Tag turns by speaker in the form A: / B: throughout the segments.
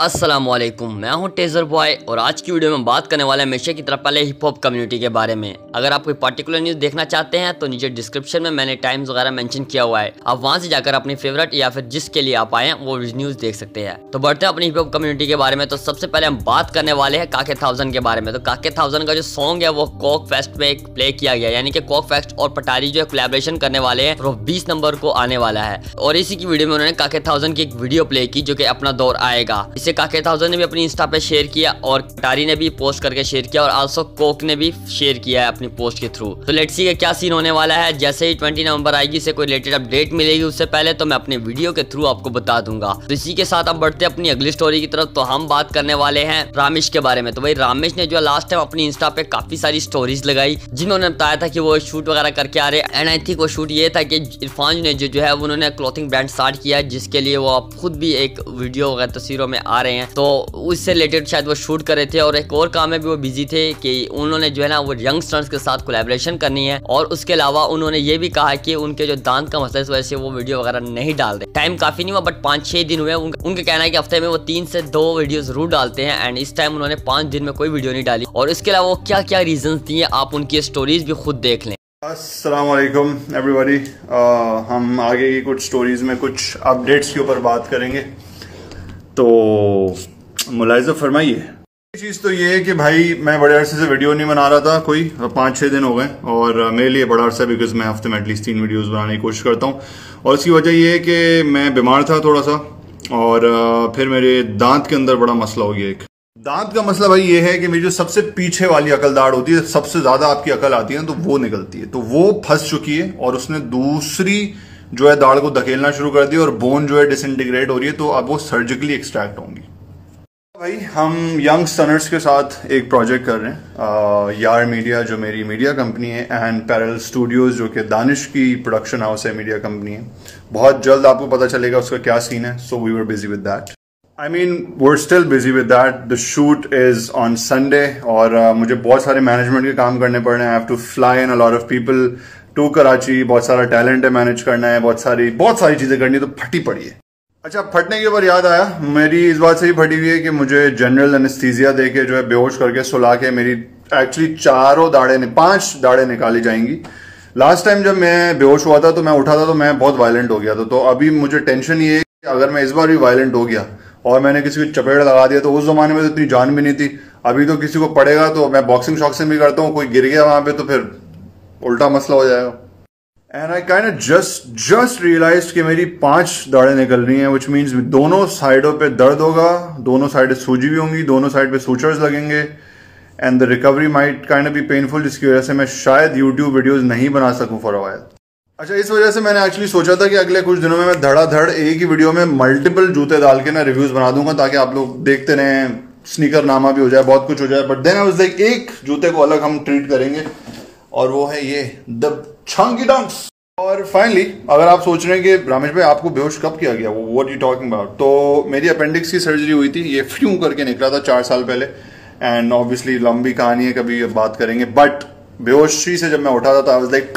A: असलम मैं हूँ taser boy और आज की वीडियो में बात करने वाले हमेशा की तरह पहले हिप हॉप कम्युनिटी के बारे में। अगर आप कोई पर्टिकुलर न्यूज़ देखना चाहते हैं तो नीचे डिस्क्रिप्शन में मैंने टाइम्स वगैरह मेंशन किया हुआ है। आप वहाँ से जाकर अपनी फेवरेट या फिर जिसके लिए आप आए वो न्यूज़ देख सकते हैं। तो बढ़ते हैं अपनी हिप हॉप कम्युनिटी के बारे में। तो सबसे पहले हम बात करने वाले हैं काके थाउज़ेंड के बारे में। तो काके थाउज़ेंड का जो सॉन्ग है, वो कॉक फेस्ट में प्ले किया गया यानी कि कॉक फेस्ट और पटारी जो है कोलेबरेशन करने वाले हैं। वो बीस नंबर को आने वाला है। और इसी की वीडियो में उन्होंने काके थाउज़ेंड की एक वीडियो प्ले की, जो कि अपना दौर आएगा। इसे काके थाउज़ेंड ने भी अपनी इंस्टा पे शेयर किया और टारी ने भी पोस्ट करके शेयर किया और आल्सो कोक ने भी शेयर किया है अपनी पोस्ट के थ्रू तो लेट्स सी क्या सीन होने वाला है। जैसे ही ट्वेंटी नवंबर आएगी से कोई रिलेटेड अपडेट मिलेगी उससे पहले तो मैं अपने वीडियो के थ्रू आपको बता दूँगा। तो इसी के साथ हम बढ़ते अपनी अगली स्टोरी की तरफ़। तो हम बात करने वाले हैं रामेश के बारे में। तो भाई रामेश ने जो लास्ट टाइम अपनी इंस्टा पे काफ़ी सारी स्टोरीज लगाई, जिन्होंने बताया था कि वो शूट वगैरह करके आ रहे एंड आई थिंक वो शूट ये था कि इरफान ने जो जो है उन्होंने क्लॉथिंग ब्रांड स्टार्ट किया जिसके लिए वो खुद भी एक वीडियो वगैरह तस्वीरों में आ रहे हैं। तो उससे रिलेटेड शायद वो शूट कर रहे थे और एक और काम में भी वो बिज़ी थे कि उन्होंने जो है ना वो यंगस्टर्स के साथ कोलेब्रेशन करनी है और उसके अलावा उन्होंने ये भी कहा कि उनके जो दांत का मसला वजह से वो वीडियो वगैरह नहीं डाल रहे। टाइम काफ़ी नहीं हुआ बट पाँच छह दिन हुए उनका कहना है कि हफ़्ते में वो तीन से दो वीडियो ज़रूर डालते हैं एंड इस टाइम उन्होंने पाँच दिन में कोई वीडियो नहीं डाली। और इसके अलावा क्या क्या रीजन दिए, आप उनकी स्टोरीज भी खुद देख लें।
B: असलकुम एवरीबॉडी हम आगे की कुछ स्टोरीज में कुछ अपडेट्स के ऊपर बात करेंगे। तो मुलायजा फरमाइए। चीज़ तो ये है कि भाई मैं बड़े अरसे से वीडियो नहीं बना रहा था कोई पाँच छः दिन हो गए और मेरे लिए बड़ा अरसा बिकॉज़ मैं हफ़्ते में एटलीस्ट तीन वीडियोस बनाने की कोशिश करता हूँ। और इसकी वजह ये है कि मैं बीमार था थोड़ा सा और फिर मेरे दांत के अंदर बड़ा मसला हो गया एक। दांत का मसला भाई ये है कि मेरी जो सबसे पीछे वाली अकलदार होती है सबसे ज़्यादा आपकी अकल आती है तो वो निकलती है। तो वो फंस चुकी है और उसने दूसरी जो है दाढ़ को धकेलना शुरू कर दी और बोन जो है डिसइंटीग्रेट हो रही है तो अब वो सर्जिकली एक्सट्रैक्ट होंगी। भाई हम यंग स्टनर्स के साथ एक प्रोजेक्ट कर रहे हैं। यार मीडिया जो मेरी मीडिया कंपनी है एंड पैरल स्टूडियोज जो कि दानिश की प्रोडक्शन हाउस है मीडिया कंपनी है। बहुत जल्द आपको पता चलेगा उसका क्या सीन है so we were busy with that I mean were still busy with that the shoot is on Sunday और uh, मुझे बहुत सारे मैनेजमेंट के काम करने पड़ रहे हैं। I have to fly in a lot of people to Karachi, बहुत सारा टैलेंट है मैनेज करना है, बहुत सारी बहुत सारी चीज़ें करनी है तो फटी पड़ी है। अच्छा फटने के ऊपर याद आया, मेरी इस बात से ही फटी हुई है कि मुझे जनरल एनेस्थीजिया दे के जो है बेहोश करके सुला के मेरी एक्चुअली चारों दाड़े ने, पाँच दाड़े निकाली जाएँगी। लास्ट टाइम जब मैं बेहोश हुआ था तो मैं उठा था तो मैं बहुत वायलेंट हो गया था। तो अभी मुझे टेंशन ये है कि अगर मैं इस बार भी वायलेंट हो गया और मैंने किसी को चपेट लगा दिया तो उस जमाने में तो इतनी जान भी नहीं थी। अभी तो किसी को पड़ेगा तो मैं बॉक्सिंग शॉक्सिंग भी करता हूँ, कोई गिर गया वहाँ पे तो फिर उल्टा मसला हो जाएगा। And I kind just just realise कि मेरी पाँच दाढ़ें निकल रही हैं विच मीन्स दोनों साइडों पे दर्द होगा, दोनों साइड सूजी भी होंगी, दोनों साइड पे सूचर्स लगेंगे and the recovery might kind be painful जिसकी वजह से मैं शायद यूट्यूब वीडियोज़ नहीं बना सकूँ फॉर अ वाइल अच्छा इस वजह से मैंने एक्चुअली सोचा था कि अगले कुछ दिनों में मैं धड़ाधड़ एक ही वीडियो में मल्टीपल जूते डाल के ना रिव्यूज़ बना दूँगा, ताकि आप लोग देखते रहें स्नीकर नामा भी हो जाए, बहुत कुछ हो जाए but then I was like एक जूते को अलग हम ट्रीट करेंगे। और वो है ये द छंगी डंक्स और फाइनली अगर आप सोच रहे हैं कि रामेश भाई, आपको बेहोश कब किया गया? वो व्हाट यू टॉकिंग अबाउट तो मेरी अपेंडिक्स की सर्जरी हुई थी, ये फ्यू करके निकला था चार साल पहले। एंड ऑब्वियसली लंबी कहानी है, कभी बात करेंगे। बट बेहोशी से जब मैं उठा था आई वाज लाइक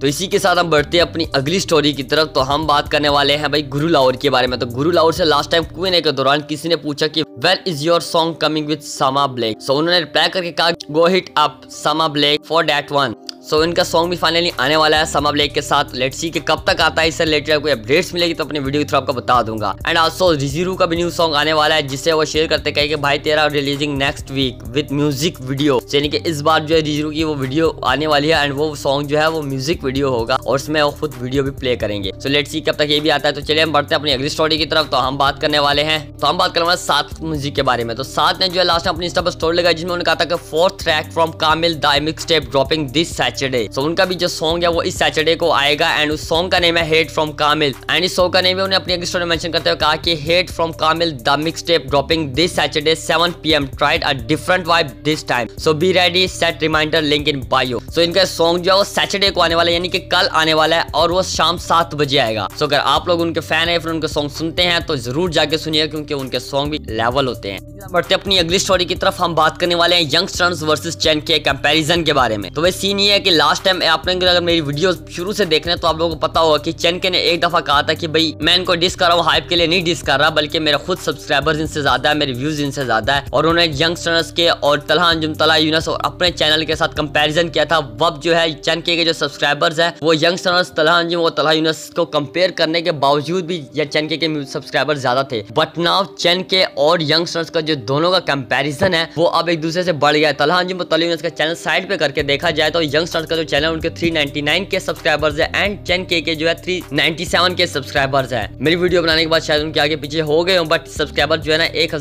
A: तो इसी के साथ हम बढ़ते हैं अपनी अगली स्टोरी की तरफ़। तो हम बात करने वाले हैं भाई गुरु लाहौर के बारे में। तो गुरु लाहौर से लास्ट टाइम क्वेने के दौरान किसी ने पूछा कि well is your song coming with Sama Black so उन्होंने रिप्लाई करके कहा go hit up Sama Black for date one so so, इनका सॉन्ग भी फाइनली आने वाला है समा ब्लेक के साथ लेट सी के कब तक आता है इससे रिलेटेड कोई अपडेट्स मिलेगी तो अपनी वीडियो के थ्रू आपको बता दूँगा। एंड ऑल्सो रिजीरू का भी न्यू सॉन्ग आने वाला है जिससे वो शेयर करते कहे कि भाई तेरा releasing next week with music video यानी कि इस बार जो है रिजीरू की वो वीडियो आने वाली है एंड वो सॉन्ग जो है वो म्यूज़िक वीडियो होगा और उसमें वो खुद वीडियो भी प्ले करेंगे। सो लेट सी कब तक ये भी आता है। तो चलिए हम बढ़ते हैं अपनी अगली स्टोरी की तरफ़ तो हम बात करने वाले हैं। तो हम बात करने सात म्यूज़िक के बारे में। तो सात ने जो है लास्ट में अपनी स्टोरी लगाई जिसमें उन्होंने कहा था कि fourth track from Kamil the step dropping this Saturday so उनका भी जो सॉन्ग है, वो इस सैटरडे को आएगा एंड उस सॉन्ग का नेम है हेट फ्रॉम कामिल एंड इस सॉन्ग का नेम उन्हें अपनी स्टोरी मेंशन करते हुए कहा कि hate from Kamil the mixtape dropping this Saturday 7 PM tried a different vibe this time so be ready set reminder link in bio so इनका song जो है, वो सैटरडे को आने वाला है, यानी कि कल आने वाला है और वो शाम सात बजे आएगा. सो अगर आप लोग उनके फ़ैन है, फिर उनके सॉन्ग सुनते हैं तो ज़रूर जाके सुनिए क्योंकि उनके सॉन्ग भी लेवल होते हैं. बढ़ते अपनी अगली स्टोरी की तरफ़ हम बात करने वाले हैं यंगस्टर्स वर्सेस चैन के कंपैरिजन के बारे में. तो वह सीन ये है कि लास्ट टाइम आपने अगर मेरी वीडियो शुरू से देख देखने तो आप लोगों को पता होगा कि चैन के ने एक दफ़ा कहा था कि भाई, मैं इनको डिस कर रहा हूँ हाइप के लिए नहीं डिस कर रहा, बल्कि मेरा खुद सब्सक्राइबर्स इनसे ज़्यादा है, मेरे व्यूज़ इनसे ज़्यादा है। और उन्होंने यंगस्टर्स के और तलहा अंजुम तला यूनस और अपने चैनल के साथ कंपेरिजन किया था। वब जो है चैन के जो सब्सक्राइबर्स है, वो यंगस्टर्स तलहा अंजुम और तलहा यूनस को कंपेयर करने के बावजूद भी चैन के सब्सक्राइबर ज़्यादा थे। बट नाउ चैन के और यंगस्टर्स का जो दोनों का कंपेरिजन है, वो अब एक दूसरे से बढ़ गया तलहा अंजुम और तला यूनस का चैनल साइड पे करके देखा जाए तो यंगस्टर्स का जो चैनल, उनके 399 के सब्सक्राइबर्स है एंड चैन के जो है 397 के सब्सक्राइबर्स है। मेरी वीडियो बनाने के बाद शायद उनके आगे पीछे हो गए बट सब्सक्राइबर जो है ना एक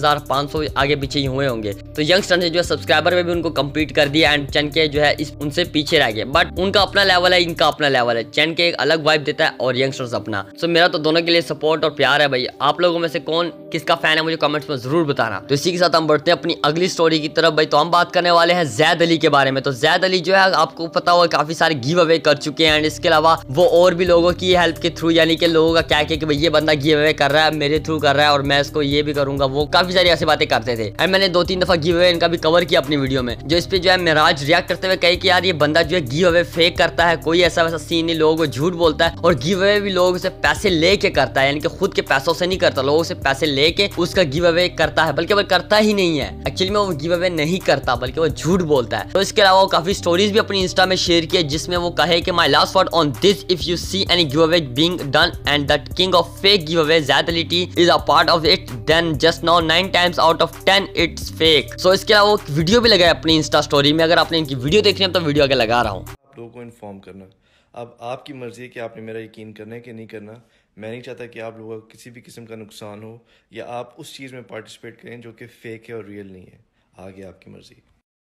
A: आगे पीछे ही हुए होंगे। तो यंगस्टर ने जो है सब्सक्राइबर में भी उनको कम्पीट कर दिया एंड चैन के जो है इस उनसे पीछे रह गए। बट उनका अपना लेवल है, इनका अपना लेवल है। चैन के एक अलग वाइब देता है और यंगस्टर्स अपना। सो मेरा तो दोनों के लिए सपोर्ट और प्यार है भाई। आप लोगों में से कौन किसका फ़ैन है, मुझे कमेंट्स में ज़रूर बताना। तो इसी के साथ हम बढ़ते हैं अपनी अगली स्टोरी की तरफ़। भाई तो हम बात करने वाले हैं जैद अली के बारे में। तो जैद अली जो है आपको पता होगा काफ़ी सारे गिव अवे कर चुके हैं। एंड इसके अलावा वो और भी लोगों की हेल्प के थ्रू यानी कि लोगों का क्या क्या कि भाई ये बंदा गिव अवे कर रहा है, मेरे थ्रू कर रहा है, और मैं इसको ये भी करूँगा, वो काफ़ी सारी ऐसी बातें करते थे। एंड मैंने दो तीन दफ़ा गिव अवे इनका भी कवर किया अपनी वीडियो में, जो इस पे जो है मेराज रिएक्ट करते हुए कहे कि यार ये बंदा जो है गिव अवे फेक करता है, कोई ऐसा वैसा सीन नहीं, लोगों को झूठ बोलता है, और गिव अवे भी लोगों से पैसे लेके करता है, यानी कि खुद के पैसों से नहीं करता, लोगों से पैसे लेके उसका गिव अवे करता है, बल्कि वो करता ही नहीं है। एक्चुअली में वो गिव अवे नहीं करता, बल्कि वो झूठ बोलता है। तो इसके अलावा वो काफ़ी स्टोरीज भी अपनी इंस्टा में शेयर किए जिसमें वो कहे कि my last word on this if you see any giveaway being done and the king of fake giveaway ज़्यादलिटी is a part of it then just now nine times out of ten it's fake so इसके अलावा वो video भी लगाया अपनी Insta story में, अगर आपने इनकी वीडियो देखनी है तो वीडियो आगे लगा रहा हूँ।
C: लोगों को इन्फॉर्म करना। अब आपकी मर्ज़ी है कि आपने मेरा यकीन करना है कि नहीं करना। मैं नहीं चाहता कि आप लोगों का किसी भी किस्म का नुकसान हो, या आप उस चीज़ में पार्टिसिपेट करें जो कि फेक है और रियल नहीं है। आगे आपकी मर्ज़ी।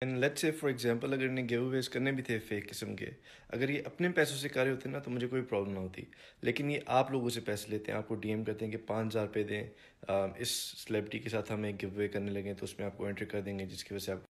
C: And let's say for example अगर इन्हें गेव वेस्ट करने भी थे फेक किस्म के, अगर ये अपने पैसों से कार्य होते ना तो मुझे कोई प्रॉब्लम ना होती। लेकिन ये आप लोगों से पैसे लेते हैं, आपको डीएम करते हैं कि पाँच हज़ार रुपये दें इस सेलिब्रिटी के साथ हमें गिव वे करने लगे तो उसमें आपको एंट्री कर देंगे, जिसकी वजह से आप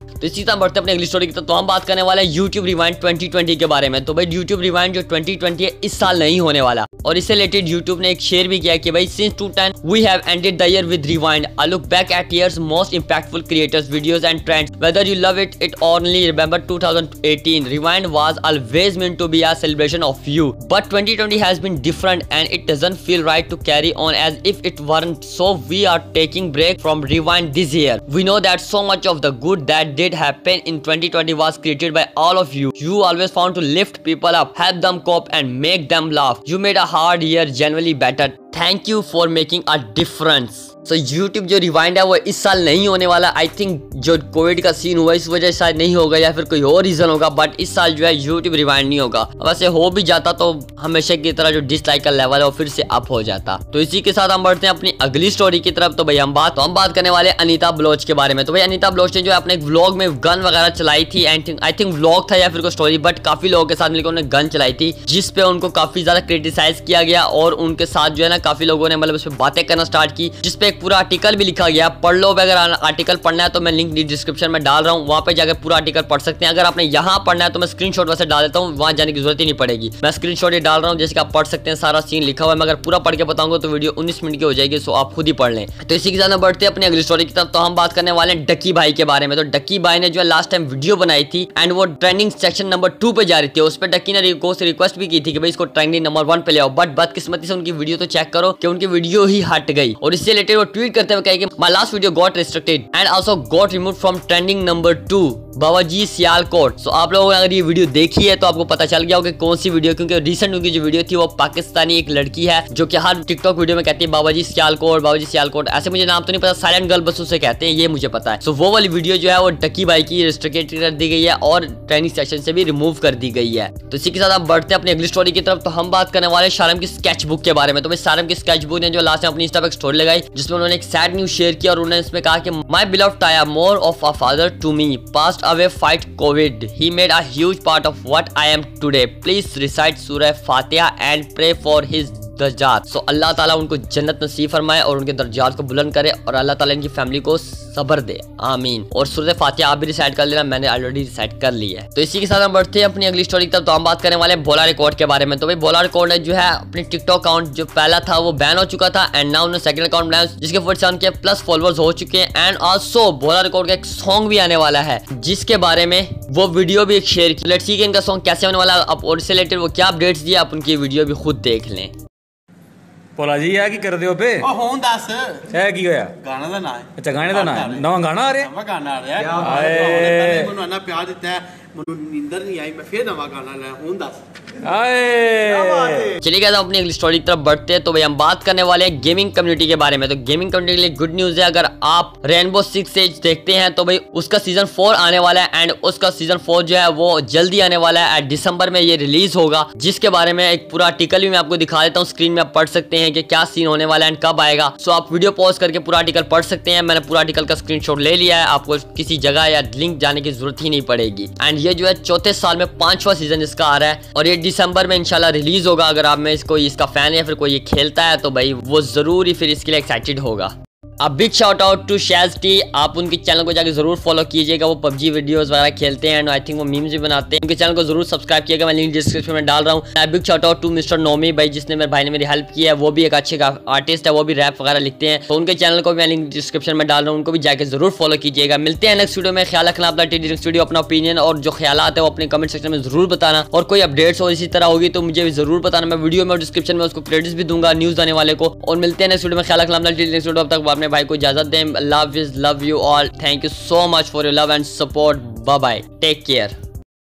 A: तो इसी तरह बढ़ते अपने अगली स्टोरी की तो हम बात करने वाले हैं यूट्यूब रिवाइंड 2020 के बारे में। तो भाई यूट्यूब रिवाइंड जो 2020 है, इस साल नहीं होने वाला। और इससे रिलेटेड यूट्यूब ने एक शेयर भी किया कि भाई since 2010 we have ended the year with rewind I look back at years most impactful creators videos and trends whether you love it it only remember 2018 rewind was always mean to be a celebration of you but 2020 has been different and it doesn't feel right to carry on as if it weren't so we are taking break from rewind this year we know that so much of the good that did happen in 2020 was created by all of you. You always found to lift people up, help them cope and make them laugh. You made a hard year generally better. Thank you for making a difference. So so, YouTube जो rewind है वो इस साल नहीं होने वाला। I think जो Covid का सीन हुआ इस वजह से शायद नहीं होगा या फिर कोई और रीजन होगा बट इस साल जो है यूट्यूब रिवाइंड नहीं होगा। वैसे हो भी जाता तो हमेशा की तरह जो डिसलाइक का लेवल है वो फिर से अप हो जाता। तो इसी के साथ हम बढ़ते हैं अपनी अगली स्टोरी की तरफ़। तो भाई हम बात तो हम बात करने वाले अनिता ब्लोच के बारे में। तो भाई अनिता ब्लोच ने जो है अपने व्लॉग में गन वगैरह चलाई थी एंड आई थिंक व्लॉग था या फिर कोई स्टोरी बट काफ़ी लोगों के साथ मिलकर उन्होंने गन चलाई थी जिसपे उनको काफ़ी ज़्यादा क्रिटिसाइज किया गया और उनके साथ जो है ना काफ़ी लोगों ने मतलब उस पर बातें करना स्टार्ट की जिसपे एक पूरा आर्टिकल भी लिखा गया पढ़ लो, अगर आर्टिकल पढ़ना है तो मैं लिंक डिस्क्रिप्शन में डाल रहा हूँ। वहाँ पे जाकर पूरा आर्टिकल पढ़ सकते हैं। अगर आपने यहाँ पढ़ना है तो मैं स्क्रीन वैसे डाल देता हूँ, वहाँ जाने की ज़रूरत ही नहीं पड़ेगी। मैं स्क्रीन ये डाल रहा हूँ, जैसे आप पढ़ सकते हैं, सारा सीन लिखा हुआ है। मैं अगर पूरा पढ़ के बताऊँगा तो वीडियो उन्नीस मिनट की हो जाएगी सो आप खुद ही पढ़ लें। तो इसी के साथ बढ़ते हैं अपनी अगली स्टोरी की तरफ़। तो हम बात करने वाले हैं डकी भाई के बारे में। तो डकी भाई ने जो है लास्ट टाइम वीडियो बनाई थी एंड वो ट्रेंडिंग सेक्शन नंबर टू पे जा रही थी। उस पर डक्की ने रिक्वेस्ट भी की थी कि भाई इसको ट्रेंडिंग नंबर वन पे ले आओ। बट बदकिस्मती से उनकी वीडियो तो चेक करो कि उनकी वीडियो ही हट गई। और इससे रिलेटेड वो ट्वीट करते हुए कहेंगे my last video got restricted and also got remove from trending number two Babaji Sialkot. So आप लोगों ने अगर ये वीडियो देखी है तो आपको पता चल गया होगा कौन सी वीडियो, क्योंकि रिसेंट उनकी जो वीडियो थी, वो पाकिस्तानी एक लड़की है, जो कि हर टिकटॉक वीडियो में कहती है बाबाजी सियालकोट बाबाजी सियालकोट। ऐसे मुझे नाम तो नहीं पता साइलेंट गर्ल बस उसे कहते हैं, ये मुझे पता है। सो वो वाली वीडियो जो है, वो डकी बाई की रिस्ट्रिकेट कर दी गई है, और ट्रेनिंग सेक्शन से भी रिमूव कर दी गई है। तो इसी के साथ आप बढ़ते हैं अपनी अगली स्टोरी की तरफ़ तो हम बात करने वाले शारम की स्केच बुक के बारे में। तो शारम की स्केच बुक ने जो लास्ट में अपनी इंस्टा पर स्टोरी लगाई, जिसमें उन्होंने एक सैड न्यूज़ शेयर किया, और उन्होंने इसमें कहा कि my beloved टाया more of a father to me passed away fight COVID. He made a huge part of what I am today. Please recite Surah Fatiha and pray for his दर्जात। So अल्लाह ताला उनको जन्नत नसीब फरमाए और उनके दर्जात को बुलंद करे और अल्लाह ताला इनकी फैमिली को सबर दे। आमीन। और सूरत फातिहा आप भी डिसाइड कर लेना, मैंने ऑलरेडी डिसाइड कर ली है। तो इसी के साथ हम बढ़ते हैं अपनी अगली स्टोरी तक तो हम बात करने वाले बोला रिकॉर्ड के बारे में। तो भाई, बोला रिकॉर्ड ने जो है अपने टिकटॉक अकाउंट जो पहला था, वो बैन हो चुका था एंड नाउ उन्होंने सेकंड अकाउंट बनाया। जिसके फोर्टी के प्लस फॉलोअर्स हो चुके हैं। एंड ऑल्सो बोला रिकॉर्ड का एक सॉन्ग भी आने वाला है, जिसके बारे में वो वीडियो भी शेयर की। लेट्स सी इनका सॉन्ग कैसे होने वाला अब और से रिलेटेड वो क्या अपडेट्स दिए, आप उनकी वीडियो भी खुद देख लें।
D: ਭੋਲਾ ਜੀ ਇਹ ਕੀ ਕਰਦੇ ਹੋ ਪੇ
E: ਉਹ ਹੁਣ ਦੱਸ।
D: ਇਹ ਕੀ ਹੋਇਆ?
E: ਗਾਣਾ ਦਾ ਨਾਂ ਹੈ।
D: ਅੱਛਾ ਗਾਣੇ ਦਾ ਨਾਮ ਹੈ ਨਵਾਂ ਗਾਣਾ ਆ ਰਿਹਾ?
E: ਨਵਾਂ ਗਾਣਾ ਆ ਰਿਹਾ। ਹੈ
D: ਹਾਏ।
E: ਮੈਨੂੰ ਇੰਨਾ ਪਿਆਰ ਦਿੱਤਾ। ਹੈ ਮੈਨੂੰ ਨੀਂਦਰ ਨਹੀਂ ਆਈ ਮੈਂ ਫੇਰ ਨਵਾਂ ਗਾਣਾ ਲੈ ਹੁਣ ਦੱਸ
D: आए
A: चलिए गए अपनी अगली स्टोरी की तरफ बढ़ते हैं तो भाई हम बात करने वाले हैं गेमिंग कम्युनिटी के बारे में तो गेमिंग कम्युनिटी के लिए गुड न्यूज है अगर आप रेनबो सिक्स एज देखते हैं तो भाई उसका सीजन फोर आने वाला है एंड उसका सीजन फोर जो है वो जल्दी आने वाला है दिसंबर में ये रिलीज होगा जिसके बारे में एक पूरा आर्टिकल भी मैं आपको दिखा देता हूँ स्क्रीन में आप पढ़ सकते हैं कि क्या सीन होने वाला है एंड कब आएगा सो आप वीडियो पॉज करके पूरा आर्टिकल पढ़ सकते हैं मैंने पूरा आर्टिकल का स्क्रीन ले लिया है आपको किसी जगह या लिंक जाने की जरूरत ही नहीं पड़ेगी एंड ये जो है चौथे साल में पांचवा सीज़न इसका आ रहा है और ये दिसंबर में इंशाल्लाह रिलीज़ होगा अगर आप में इसको इसका फ़ैन या फिर कोई ये खेलता है तो भाई वो ज़रूर ही फिर इसके लिए एक्साइटेड होगा। अब big shout out to Shaiz T आप उनके चैनल को जाकर ज़रूर फॉलो कीजिएगा, वो पबजी वीडियोस वगैरह खेलते हैं एंड आई थिंक वो मीम्स भी बनाते हैं। उनके चैनल को ज़रूर सब्सक्राइब किएगा मैं लिंक डिस्क्रिप्शन में डाल रहा हूँ। Big shout out to mister Nomi भाई, जिसने मेरे भाई ने मेरी हेल्प की है, वो भी एक अच्छे आर्टिस्ट है, वो भी रैप वगैरह लिखते हैं। तो उनके चैनल को मैं लिंक डिस्क्रिप्शन में डाल रहा हूँ, उनको भी जाकर ज़रूर फॉलो कीजिएगा। मिलते हैं नेक्स्ट वीडियो में, ख्याल रखना अपना टी नेक्स्ट वीडियो अपना ओपिनियन और जो ख्याल है, वो अपने कमेंट सेक्शन में ज़रूर बताना। और कोई अपडेट्स और इसी तरह होगी तो मुझे ज़रूर बताना। मैं वीडियो में डिस्क्रिप्शन में उसको क्रेडिट्स भी दूँगा न्यूज़ आने वाले को। और मिलते हैं नेक्स्ट वीडियो में, ख्याल रखना अपना टी नेक्स्ट अब तक अपने भाई को इजाज़त दें। Love is love you all thank you so much for your love and support bye take care